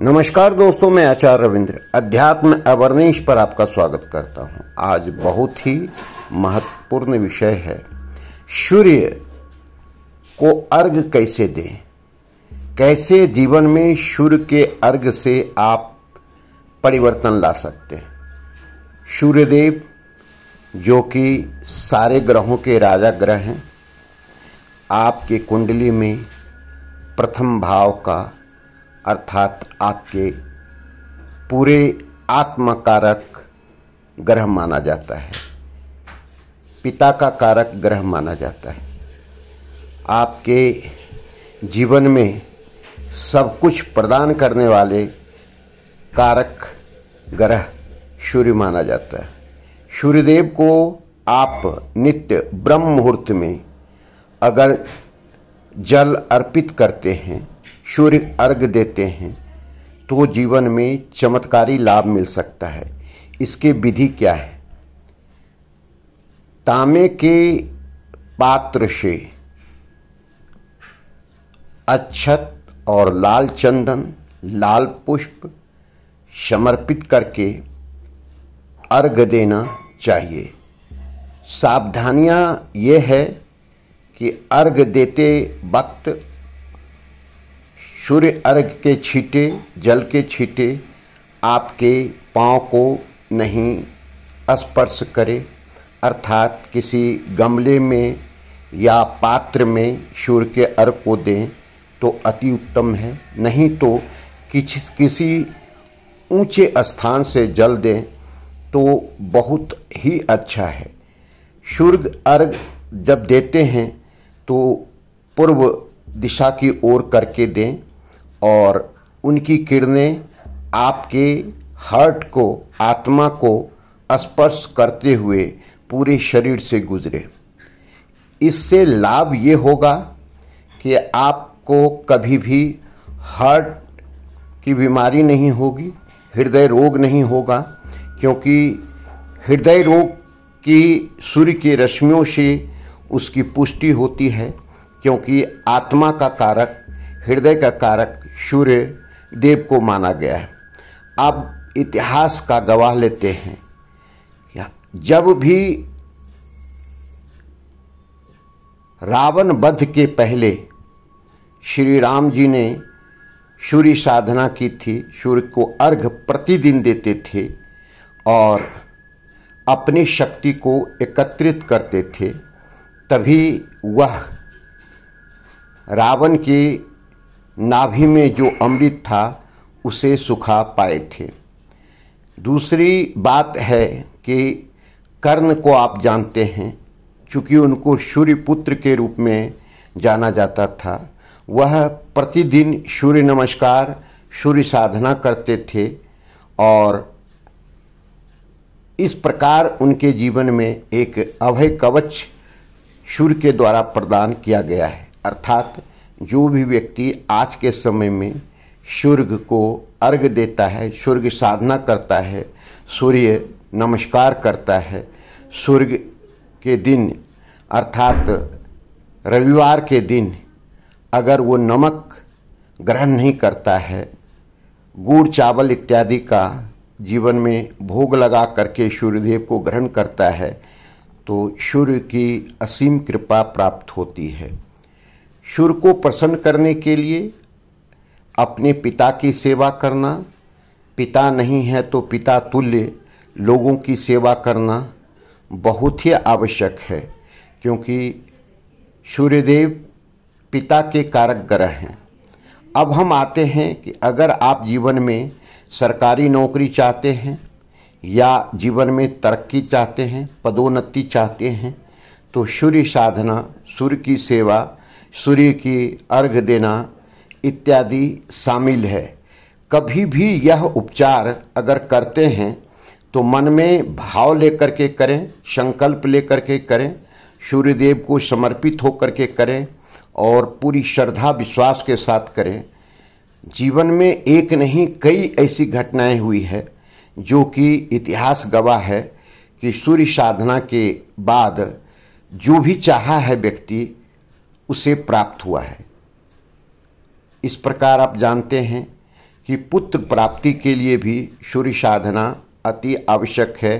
नमस्कार दोस्तों, मैं आचार्य रविंद्र, अध्यात्म अवर्नेश पर आपका स्वागत करता हूँ। आज बहुत ही महत्वपूर्ण विषय है, सूर्य को अर्घ कैसे दें? कैसे जीवन में सूर्य के अर्घ से आप परिवर्तन ला सकते हैं? सूर्यदेव, जो कि सारे ग्रहों के राजा ग्रह हैं, आपके कुंडली में प्रथम भाव का अर्थात आपके पूरे आत्मकारक ग्रह माना जाता है। पिता का कारक ग्रह माना जाता है। आपके जीवन में सब कुछ प्रदान करने वाले कारक ग्रह सूर्य माना जाता है। सूर्यदेव को आप नित्य ब्रह्म मुहूर्त में अगर जल अर्पित करते हैं सूर्य अर्घ देते हैं तो जीवन में चमत्कारी लाभ मिल सकता है। इसके विधि क्या है? तांबे के पात्र से अच्छत और लाल चंदन, लाल पुष्प समर्पित करके अर्घ देना चाहिए। सावधानियाँ ये है कि अर्घ देते वक्त सूर्य अर्घ के छींटे, जल के छींटे आपके पाँव को नहीं स्पर्श करे, अर्थात किसी गमले में या पात्र में सूर्य के अर्घ को दें तो अति उत्तम है। नहीं तो किस किसी ऊँचे स्थान से जल दें तो बहुत ही अच्छा है। सूर्य अर्घ जब देते हैं तो पूर्व दिशा की ओर करके दें और उनकी किरणें आपके हार्ट को, आत्मा को स्पर्श करते हुए पूरे शरीर से गुजरे। इससे लाभ ये होगा कि आपको कभी भी हार्ट की बीमारी नहीं होगी, हृदय रोग नहीं होगा, क्योंकि हृदय रोग की सूर्य की रश्मियों से उसकी पुष्टि होती है, क्योंकि आत्मा का कारक, हृदय का कारक सूर्य देव को माना गया है। अब इतिहास का गवाह लेते हैं। जब भी रावण वध के पहले श्री राम जी ने सूर्य साधना की थी सूर्य को अर्घ प्रतिदिन देते थे और अपनी शक्ति को एकत्रित करते थे, तभी वह रावण के नाभि में जो अमृत था, उसे सुखा पाए थे। दूसरी बात है कि कर्ण को आप जानते हैं, चूँकि उनको सूर्य पुत्र के रूप में जाना जाता था। वह प्रतिदिन सूर्य नमस्कार, सूर्य साधना करते थे और इस प्रकार उनके जीवन में एक अभय कवच सूर्य के द्वारा प्रदान किया गया है। अर्थात जो भी व्यक्ति आज के समय में सूर्य को अर्घ देता है सूर्य साधना करता है, सूर्य नमस्कार करता है सूर्य के दिन, अर्थात रविवार के दिन अगर वो नमक ग्रहण नहीं करता है, गुड़, चावल इत्यादि का जीवन में भोग लगा करके सूर्यदेव को ग्रहण करता है तो सूर्य की असीम कृपा प्राप्त होती है। सूर्य को प्रसन्न करने के लिए, अपने पिता की सेवा करना, पिता नहीं है तो पिता तुल्य, लोगों की सेवा करना बहुत ही आवश्यक है, क्योंकि सूर्यदेव पिता के कारक ग्रह हैं। अब हम आते हैं कि अगर आप जीवन में सरकारी नौकरी चाहते हैं या जीवन में तरक्की चाहते हैं, पदोन्नति चाहते हैं तो सूर्य साधना, सूर्य की सेवा सूर्य की अर्घ देना इत्यादि शामिल है। कभी भी यह उपचार अगर करते हैं तो मन में भाव लेकर के करें, संकल्प लेकर के करें, सूर्यदेव को समर्पित होकर के करें और पूरी श्रद्धा, विश्वास के साथ करें। जीवन में एक नहीं, कई ऐसी घटनाएँ हुई है, जो कि इतिहास गवाह है कि सूर्य साधना के बाद जो भी चाहा है व्यक्ति उसे प्राप्त हुआ है। इस प्रकार आप जानते हैं कि पुत्र प्राप्ति के लिए भी सूर्य साधना अति आवश्यक है।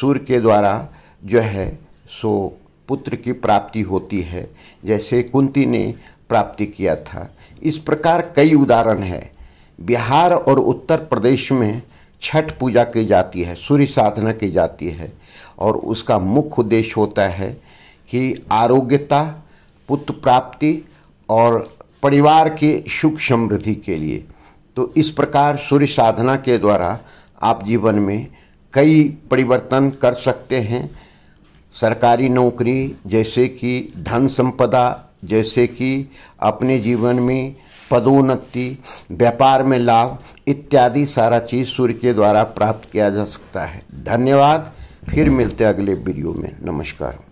सूर्य के द्वारा जो है, सो पुत्र की प्राप्ति होती है, जैसे कुंती ने प्राप्ति किया था। इस प्रकार कई उदाहरण है। बिहार और उत्तर प्रदेश में छठ पूजा की जाती है सूर्य साधना की जाती है, और उसका मुख्य उद्देश्य होता है कि आरोग्यता पुत्र प्राप्ति और परिवार के सुख समृद्धि के लिए। तो इस प्रकार सूर्य साधना के द्वारा आप जीवन में कई परिवर्तन कर सकते हैं। सरकारी नौकरी, जैसे कि धन संपदा, जैसे कि अपने जीवन में पदोन्नति, व्यापार में लाभ, इत्यादि सारा चीज़ सूर्य के द्वारा प्राप्त किया जा सकता है। धन्यवाद, फिर मिलते अगले वीडियो में। नमस्कार।